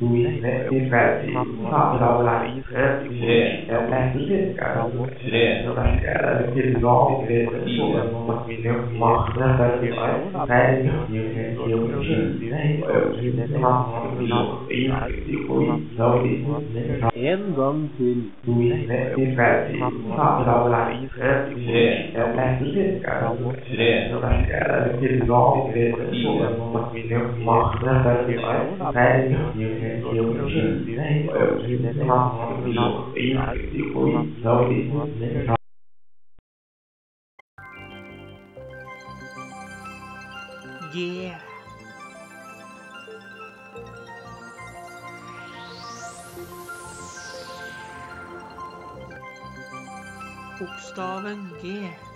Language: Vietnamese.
vui lễ tin về thì cũng họ đầu lại thế nếu mà cứ thế cả đầu muốn thế nó là cả là tin rõ về cái số là một mặt mình nếu mà ra ra thì ấy cái nhiều cái nhiều cái chuyện gì đấy ở trên đấy mà nó ý là cái cuối đầu thì em gom tin vui lễ tin về thì cũng họ đầu lại thế nếu mà cứ thế cả đầu muốn thế nó là cả là tin rõ về cái số là một là cần chịu ấy thế nhiều nhiều nhiều nhiều gì đấy ở trên thế mà vì ý là chịu cuối đâu đi nên là Yeah. Bokstaven G.